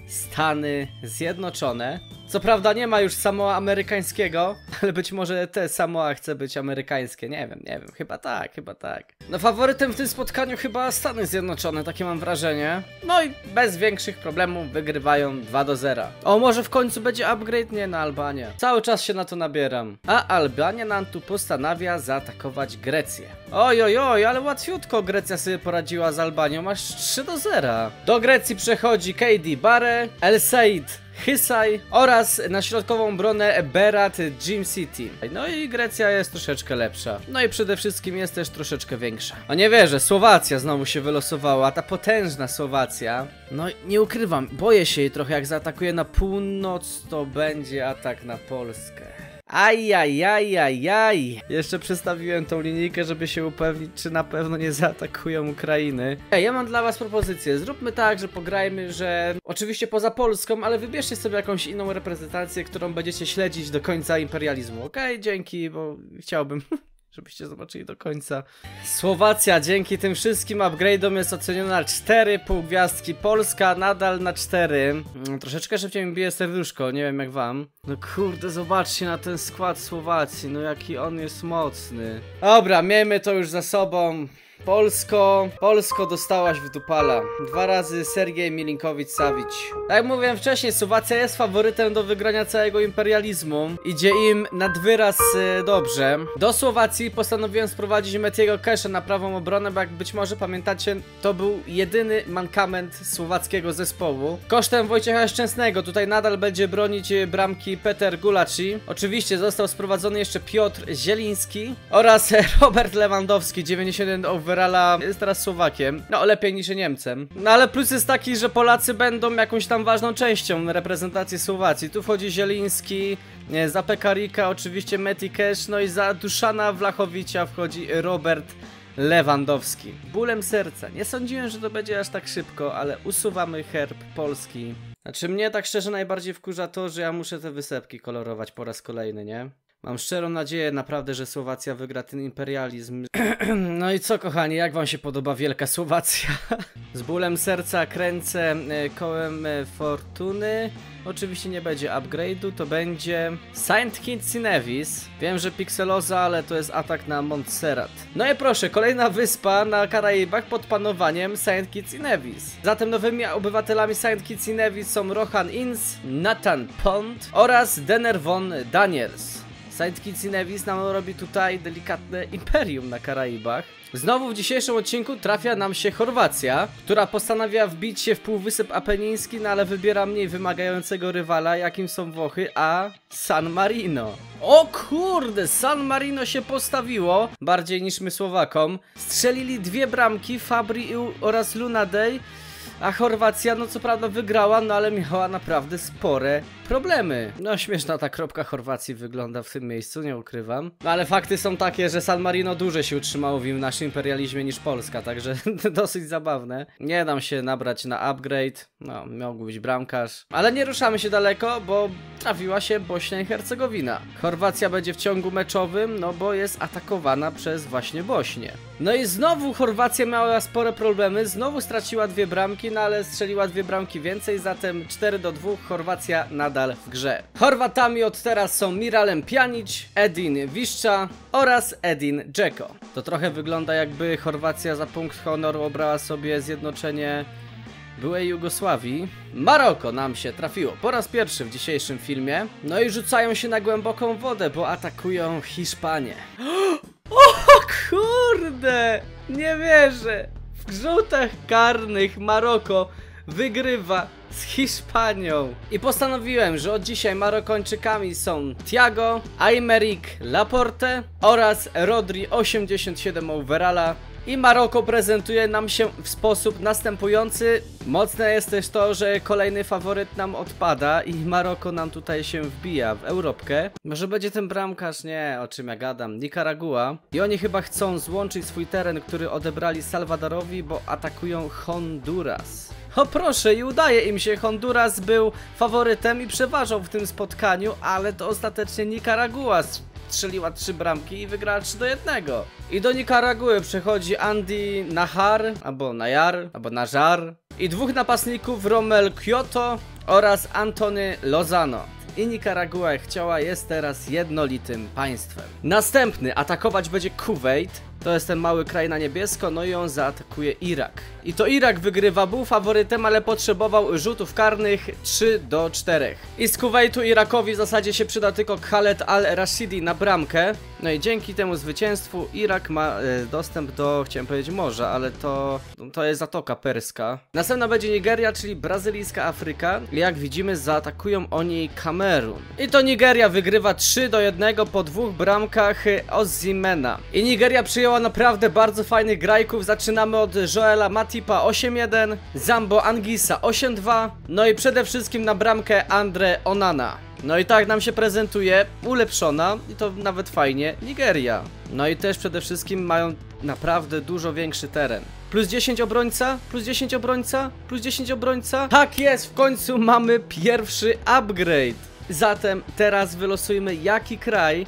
Stany Zjednoczone. Co prawda nie ma już Samoa amerykańskiego, (laughs) ale być może te Samoa chce być amerykańskie. Nie wiem, nie wiem, chyba tak, chyba tak. No faworytem w tym spotkaniu chyba Stany Zjednoczone, takie mam wrażenie. No i bez większych problemów wygrywają 2 do 0. O, może w końcu będzie upgrade? Nie, na Albanię. Cały czas się na to nabieram. A Albania nam tu postanawia zaatakować Grecję. Oj, oj, oj, ale łatwiutko Grecja sobie poradziła z Albanią, masz 3 do 0. Do Grecji przechodzi KD Bare, El Said Hysaj oraz na środkową bronę Berat Gym City. No i Grecja jest troszeczkę lepsza. No i przede wszystkim jest też troszeczkę większa. No nie wierzę, Słowacja znowu się wylosowała, ta potężna Słowacja. No nie ukrywam, boję się jej trochę, jak zaatakuje na północ, to będzie atak na Polskę. Ajajajajaj. Jeszcze przestawiłem tą linijkę, żeby się upewnić, czy na pewno nie zaatakują Ukrainy. Ej, ja mam dla was propozycję. Zróbmy tak, że pograjmy, że oczywiście poza Polską, ale wybierzcie sobie jakąś inną reprezentację, którą będziecie śledzić do końca imperializmu. Okej, okay? dzięki, bo chciałbym (laughs) żebyście zobaczyli do końca. Słowacja dzięki tym wszystkim upgrade'om jest oceniona na 4,5 gwiazdki. Polska nadal na 4. Mm, troszeczkę szybciej mi bije serduszko, nie wiem jak wam. No kurde, zobaczcie na ten skład Słowacji, no jaki on jest mocny. Dobra, miejmy to już za sobą. Polsko, Polsko dostałaś w dupala. Dwa razy Sergiej Milinkowicz-Savic. Tak jak mówiłem wcześniej, Słowacja jest faworytem do wygrania całego imperializmu. Idzie im nad wyraz y, dobrze. Do Słowacji postanowiłem sprowadzić Metiego Kesha na prawą obronę, bo jak być może pamiętacie, to był jedyny mankament słowackiego zespołu. Kosztem Wojciecha Szczęsnego, tutaj nadal będzie bronić bramki Peter Gulaci. Oczywiście został sprowadzony jeszcze Piotr Zieliński oraz (laughs) Robert Lewandowski, 91 over Werala jest teraz Słowakiem. No, lepiej niż Niemcem. No, ale plus jest taki, że Polacy będą jakąś tam ważną częścią reprezentacji Słowacji. Tu wchodzi Zieliński, za Pekarika oczywiście Meti Cash, no i za Duszana Wlachowicza wchodzi Robert Lewandowski. Bólem serca. Nie sądziłem, że to będzie aż tak szybko, ale usuwamy herb Polski. Znaczy mnie tak szczerze najbardziej wkurza to, że ja muszę te wysepki kolorować po raz kolejny, nie? Mam szczerą nadzieję naprawdę, że Słowacja wygra ten imperializm. (clears throat) no i co kochani, jak wam się podoba Wielka Słowacja? (laughs) Z bólem serca kręcę e, kołem e, fortuny. Oczywiście nie będzie upgrade'u, to będzie Saint Kitts Nevis. Wiem, że Pixeloza, ale to jest atak na Montserrat. No i proszę, kolejna wyspa na Karaibach pod panowaniem Saint Kitts Nevis. Zatem nowymi obywatelami Saint Kitts Nevis są Rohan Inns, Nathan Pond oraz Denervon Daniels. Saint Kitts Nevis nam robi tutaj delikatne imperium na Karaibach. Znowu w dzisiejszym odcinku trafia nam się Chorwacja, która postanawia wbić się w Półwysep Apeniński, no ale wybiera mniej wymagającego rywala, jakim są Włochy, a San Marino. O kurde, San Marino się postawiło, bardziej niż my Słowakom. Strzelili dwie bramki, Fabri oraz Lunadej. A Chorwacja, no co prawda wygrała, no ale miała naprawdę spore problemy. No śmieszna ta kropka Chorwacji wygląda w tym miejscu, nie ukrywam. No ale fakty są takie, że San Marino dłużej się utrzymało w naszym imperializmie niż Polska, także (laughs) dosyć zabawne. Nie dam się nabrać na upgrade, no mógł być bramkarz. Ale nie ruszamy się daleko, bo trafiła się Bośnia i Hercegowina. Chorwacja będzie w ciągu meczowym, no bo jest atakowana przez właśnie Bośnię. No i znowu Chorwacja miała spore problemy, znowu straciła dwie bramki, no ale strzeliła dwie bramki więcej, zatem 4 do 2 Chorwacja nadal w grze. Chorwatami od teraz są Miralem Pjanic, Edin Wiszcza oraz Edin Dzeko. To trochę wygląda jakby Chorwacja za punkt honoru obrała sobie zjednoczenie byłej Jugosławii. Maroko nam się trafiło po raz pierwszy w dzisiejszym filmie. No i rzucają się na głęboką wodę, bo atakują Hiszpanię. (gasps) O kurde! Nie wierzę! W rzutach karnych Maroko wygrywa z Hiszpanią. I postanowiłem, że od dzisiaj Marokończykami są Thiago, Aymeric Laporte oraz Rodri 87 overalla. I Maroko prezentuje nam się w sposób następujący. Mocne jest też to, że kolejny faworyt nam odpada i Maroko nam tutaj się wbija w Europkę. Może będzie ten bramkarz? Nie, o czym ja gadam. Nicaragua. I oni chyba chcą złączyć swój teren, który odebrali Salwadorowi, bo atakują Honduras. O proszę, i udaje im się. Honduras był faworytem i przeważał w tym spotkaniu, ale to ostatecznie Nicaragua strzeliła trzy bramki i wygrała 3 do 1. I do Nikaraguły przechodzi Andy Nahar, albo Najar, albo Najar. I dwóch napastników Romel Kyoto oraz Antony Lozano i Nikaragua chciała jest teraz jednolitym państwem. Następny atakować będzie Kuwait, to jest ten mały kraj na niebiesko, no i on zaatakuje Irak. I to Irak wygrywa, był faworytem, ale potrzebował rzutów karnych 3 do 4. I z Kuwaitu Irakowi w zasadzie się przyda tylko Khaled al-Rashidi na bramkę. No i dzięki temu zwycięstwu Irak ma e, dostęp do, chciałem powiedzieć morza, ale to, to jest Zatoka Perska. Następna będzie Nigeria, czyli brazylijska Afryka. Jak widzimy zaatakują oni Kamerun. I to Nigeria wygrywa 3 do 1 po dwóch bramkach Ozimena. I Nigeria przyjęła naprawdę bardzo fajnych grajków. Zaczynamy od Joela Matipa 8-1, Zambo Angisa 8-2, no i przede wszystkim na bramkę Andre Onana. No i tak nam się prezentuje, ulepszona i to nawet fajnie, Nigeria. No i też przede wszystkim mają naprawdę dużo większy teren. Plus 10 obrońca, plus 10 obrońca, plus 10 obrońca. Tak jest, w końcu mamy pierwszy upgrade. Zatem teraz wylosujmy jaki kraj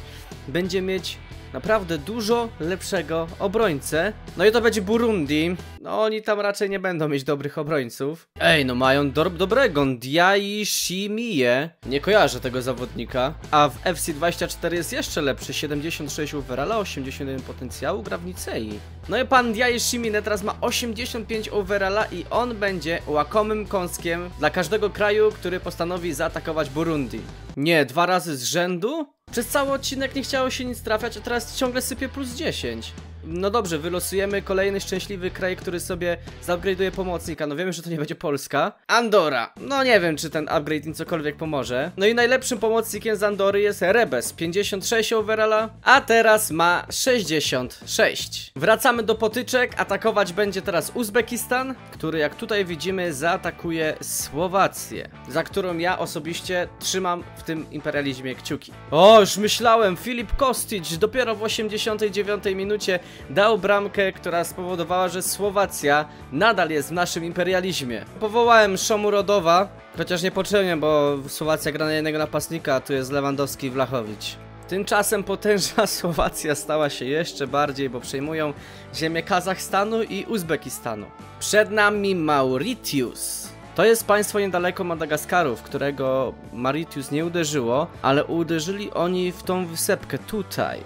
będzie mieć naprawdę dużo lepszego obrońcę. No i to będzie Burundi. No oni tam raczej nie będą mieć dobrych obrońców. Ej, no mają do dobrego. Ndiaye Shimiye. Nie kojarzę tego zawodnika. A w FC24 jest jeszcze lepszy. 76 overalla, 81 potencjału, gra w Nicei. No i pan Ndiaye Shimine teraz ma 85 overalla i on będzie łakomym kąskiem dla każdego kraju, który postanowi zaatakować Burundi. Nie, dwa razy z rzędu? Przez cały odcinek nie chciało się nic trafiać, a teraz ciągle sypie plus 10. No dobrze, wylosujemy kolejny szczęśliwy kraj, który sobie zaupgrade'uje pomocnika. No wiemy, że to nie będzie Polska. Andora. No nie wiem, czy ten upgrade im cokolwiek pomoże. No i najlepszym pomocnikiem z Andory jest Rebes. 56 overalla, a teraz ma 66. Wracamy do potyczek. Atakować będzie teraz Uzbekistan, który jak tutaj widzimy zaatakuje Słowację, za którą ja osobiście trzymam w tym imperializmie kciuki. O, już myślałem, Filip Kostic dopiero w 89 minucie dał bramkę, która spowodowała, że Słowacja nadal jest w naszym imperializmie. Powołałem Szomurodowa, chociaż niepotrzebnie, bo Słowacja gra na jednego napastnika, a tu jest Lewandowski i Wlachowicz. Tymczasem potężna (laughs) Słowacja stała się jeszcze bardziej, bo przejmują ziemię Kazachstanu i Uzbekistanu. Przed nami Mauritius. To jest państwo niedaleko Madagaskaru, w którego Mauritius nie uderzyło, ale uderzyli oni w tą wysepkę tutaj.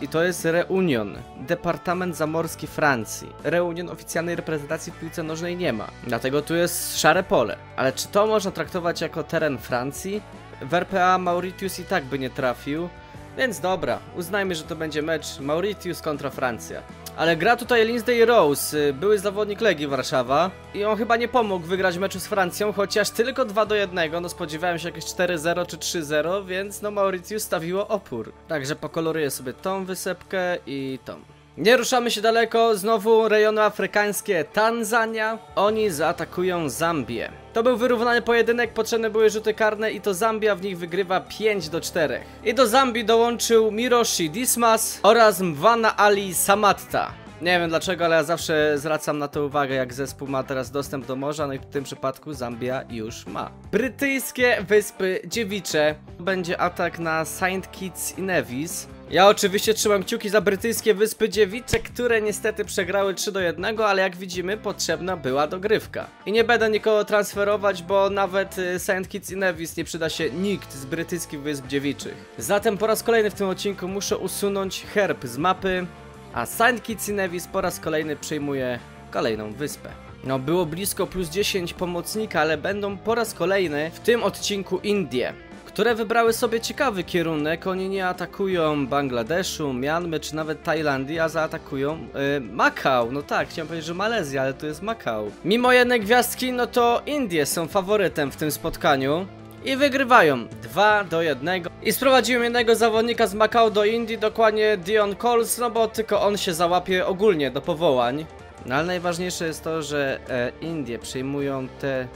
I to jest Reunion, Departament Zamorski Francji. Reunion oficjalnej reprezentacji w piłce nożnej nie ma, dlatego tu jest szare pole. Ale czy to można traktować jako teren Francji? W RPA Mauritius i tak by nie trafił, więc dobra, uznajmy, że to będzie mecz Mauritius kontra Francja. Ale gra tutaj Lindsay Rose, y, były zawodnik Legii Warszawa i on chyba nie pomógł wygrać meczu z Francją, chociaż tylko 2 do 1, no spodziewałem się jakieś 4-0 czy 3-0, więc no Mauritius stawiło opór. Także pokoloruję sobie tą wysepkę i tą. Nie ruszamy się daleko, znowu rejony afrykańskie Tanzania. Oni zaatakują Zambię. To był wyrównany pojedynek, potrzebne były rzuty karne i to Zambia w nich wygrywa 5 do 4. I do Zambii dołączył Miroshi Dismas oraz Mwana Ali Samatta. Nie wiem dlaczego, ale ja zawsze zwracam na to uwagę, jak zespół ma teraz dostęp do morza, no i w tym przypadku Zambia już ma. Brytyjskie Wyspy Dziewicze. Będzie atak na Saint Kitts i Nevis. Ja oczywiście trzymam kciuki za brytyjskie Wyspy Dziewicze, które niestety przegrały 3 do 1, ale jak widzimy potrzebna była dogrywka. I nie będę nikogo transferować, bo nawet y, St. Kitts i Nevis nie przyda się nikt z brytyjskich Wysp Dziewiczych. Zatem po raz kolejny w tym odcinku muszę usunąć herb z mapy, a St. Kitts i Nevis po raz kolejny przejmuje kolejną wyspę. No było blisko plus 10 pomocnika, ale będą po raz kolejny w tym odcinku Indie które wybrały sobie ciekawy kierunek. Oni nie atakują Bangladeszu, Mianmy czy nawet Tajlandii, a zaatakują yy, Makao. No tak, chciałem powiedzieć, że Malezja, ale to jest Makao. Mimo jednej gwiazdki, no to Indie są faworytem w tym spotkaniu. I wygrywają 2 do 1 I sprowadziłem jednego zawodnika z Macau do Indii, dokładnie Dion Coles, no bo tylko on się załapie ogólnie do powołań No ale najważniejsze jest to, że e, Indie przyjmują te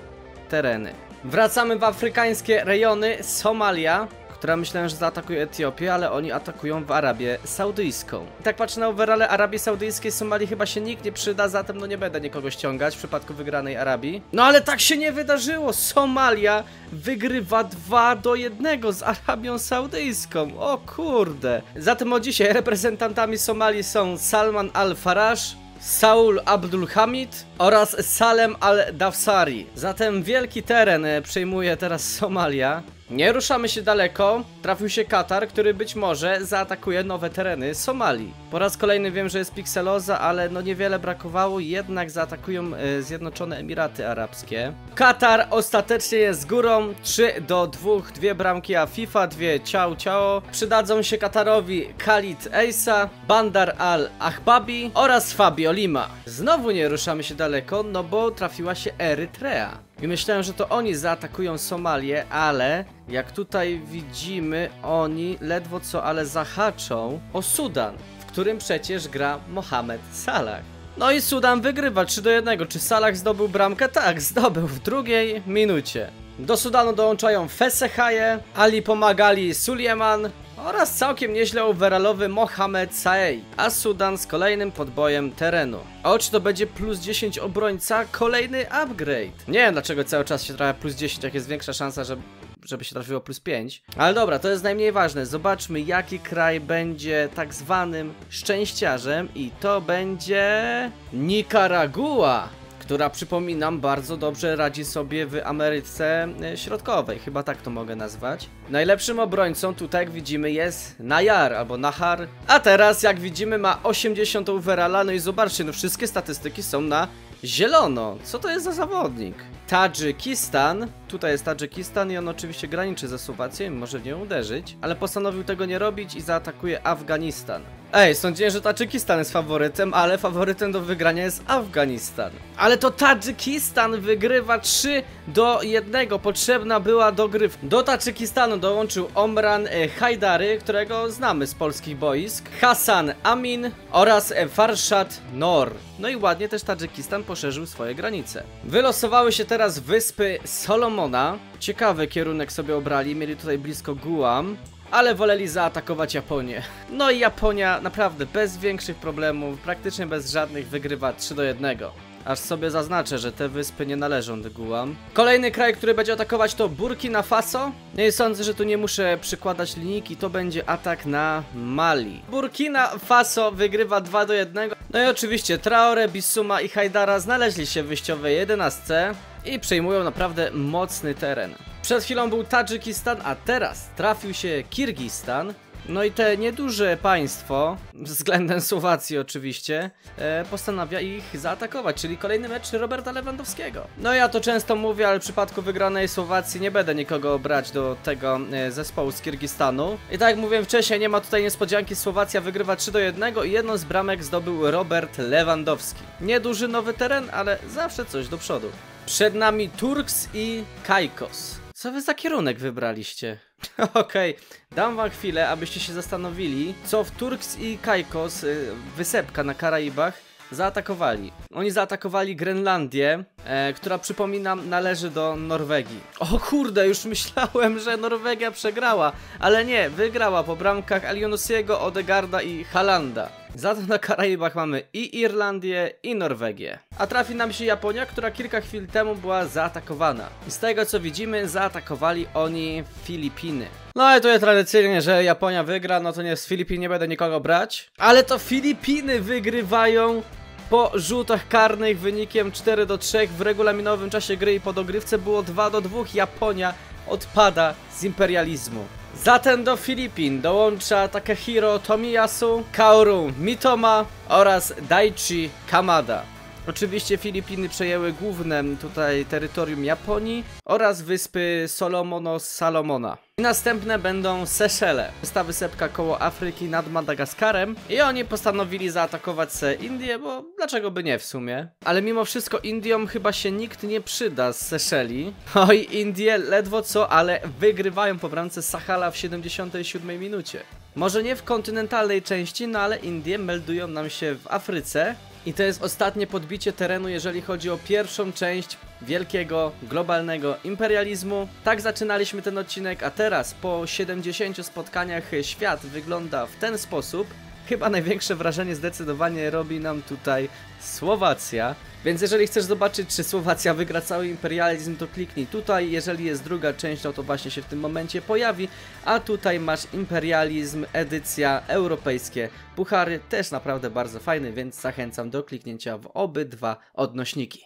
tereny Wracamy w afrykańskie rejony Somalia która myślałem, że zaatakuje Etiopię, ale oni atakują w Arabię Saudyjską. I tak patrzę na overale Arabii Saudyjskiej, Somalii chyba się nikt nie przyda, zatem no nie będę nikogo ściągać w przypadku wygranej Arabii. No ale tak się nie wydarzyło! Somalia wygrywa 2 do 1 z Arabią Saudyjską. O kurde! Zatem od dzisiaj reprezentantami Somalii są Salman Al-Faraj, Saul Abdul Hamid oraz Salem al-Dafsari. Zatem wielki teren e, przejmuje teraz Somalia. Nie ruszamy się daleko, trafił się Katar, który być może zaatakuje nowe tereny Somalii. Po raz kolejny wiem, że jest pikseloza, ale no niewiele brakowało, jednak zaatakują e, Zjednoczone Emiraty Arabskie. Katar ostatecznie jest górą, 3 do 2, dwie bramki, a FIFA, dwie ciao ciao. Przydadzą się Katarowi Khalid Eisa, Bandar al-Ahbabi oraz Fabio Lima. Znowu nie ruszamy się daleko, no bo trafiła się Erytrea. I myślałem, że to oni zaatakują Somalię, ale jak tutaj widzimy, oni ledwo co ale zahaczą o Sudan, w którym przecież gra Mohamed Salah. No i Sudan wygrywa 3 do 1. Czy Salah zdobył bramkę? Tak, zdobył w drugiej minucie. Do Sudanu dołączają Fesehaje, Ali pomagali Sulieman, oraz całkiem nieźle overallowy Mohamed Saei, a Sudan z kolejnym podbojem terenu. O, czy to będzie plus 10 obrońca? Kolejny upgrade. Nie wiem dlaczego cały czas się trafia plus 10, jak jest większa szansa, że żeby się trafiło plus 5. Ale dobra, to jest najmniej ważne. Zobaczmy, jaki kraj będzie tak zwanym szczęściarzem i to będzie... Nicaragua która przypominam bardzo dobrze radzi sobie w Ameryce e, Środkowej, chyba tak to mogę nazwać. Najlepszym obrońcą tutaj jak widzimy jest Najar albo Nahar, a teraz jak widzimy ma 80 overalla, no i zobaczcie, no wszystkie statystyki są na zielono. Co to jest za zawodnik? Tadżykistan. Tutaj jest Tadżykistan i on oczywiście graniczy ze Słowacją i może w nią uderzyć, ale postanowił tego nie robić i zaatakuje Afganistan. Ej, sądziłem, że Tadżykistan jest faworytem, ale faworytem do wygrania jest Afganistan. Ale to Tadżykistan wygrywa 3 do 1. Potrzebna była dogrywka. Do Tadżykistanu dołączył Omran e, Hajdary, którego znamy z polskich boisk, Hasan Amin oraz e, Farshad Nor. No i ładnie też Tadżykistan poszerzył swoje granice. Wylosowały się teraz wyspy Solomona. Ciekawy kierunek sobie obrali, mieli tutaj blisko Guam ale woleli zaatakować Japonię. No i Japonia naprawdę bez większych problemów, praktycznie bez żadnych wygrywa 3 do 1. Aż sobie zaznaczę, że te wyspy nie należą do Guam. Kolejny kraj, który będzie atakować to Burkina Faso. Nie sądzę, że tu nie muszę przykładać linijki, to będzie atak na Mali. Burkina Faso wygrywa 2 do 1. No i oczywiście Traore, Bisuma i Hajdara znaleźli się w wyjściowej 11 i przejmują naprawdę mocny teren. Przed chwilą był Tadżykistan, a teraz trafił się Kirgistan. No i te nieduże państwo, względem Słowacji oczywiście, e, postanawia ich zaatakować, czyli kolejny mecz Roberta Lewandowskiego. No ja to często mówię, ale w przypadku wygranej Słowacji nie będę nikogo brać do tego e, zespołu z Kirgistanu. I tak jak mówiłem wcześniej, nie ma tutaj niespodzianki, Słowacja wygrywa 3 do 1 i jedną z bramek zdobył Robert Lewandowski. Nieduży nowy teren, ale zawsze coś do przodu. Przed nami Turks i Kajkos. Co wy za kierunek wybraliście? (laughs) Okej, dam wam chwilę, abyście się zastanowili, co w Turks i Caicos, y, wysepka na Karaibach, zaatakowali. Oni zaatakowali Grenlandię, e, która przypominam należy do Norwegii. O kurde, już (laughs) myślałem, że Norwegia przegrała, ale nie, wygrała po bramkach Alionusiego, Odegarda i Halanda. Za to na Karaibach mamy i Irlandię, i Norwegię. A trafi nam się Japonia, która kilka chwil temu była zaatakowana. I z tego co widzimy, zaatakowali oni Filipiny. No i tutaj tradycyjnie, że Japonia wygra, no to nie z Filipin nie będę nikogo brać. Ale to Filipiny wygrywają po rzutach karnych wynikiem 4 do 3 w regulaminowym czasie gry i po dogrywce było 2 do 2. Japonia odpada z imperializmu. Zatem do Filipin dołącza Takehiro Tomiyasu, Kaoru Mitoma oraz Daichi Kamada. Oczywiście Filipiny przejęły główne tutaj terytorium Japonii oraz wyspy Solomono Salomona. I następne będą Seszele. Jest ta wysepka koło Afryki nad Madagaskarem i oni postanowili zaatakować se Indię, bo dlaczego by nie w sumie? Ale mimo wszystko Indiom chyba się nikt nie przyda z Seszeli. (laughs) Oj, Indie ledwo co, ale wygrywają po bramce Sahala w 77 minucie. Może nie w kontynentalnej części, no ale Indie meldują nam się w Afryce. I to jest ostatnie podbicie terenu, jeżeli chodzi o pierwszą część wielkiego, globalnego imperializmu. Tak zaczynaliśmy ten odcinek, a teraz po 70 spotkaniach świat wygląda w ten sposób. Chyba największe wrażenie zdecydowanie robi nam tutaj Słowacja. Więc jeżeli chcesz zobaczyć, czy Słowacja wygra cały imperializm, to kliknij tutaj. Jeżeli jest druga część, no to właśnie się w tym momencie pojawi. A tutaj masz imperializm, edycja, europejskie puchary. Też naprawdę bardzo fajny, więc zachęcam do kliknięcia w obydwa odnośniki.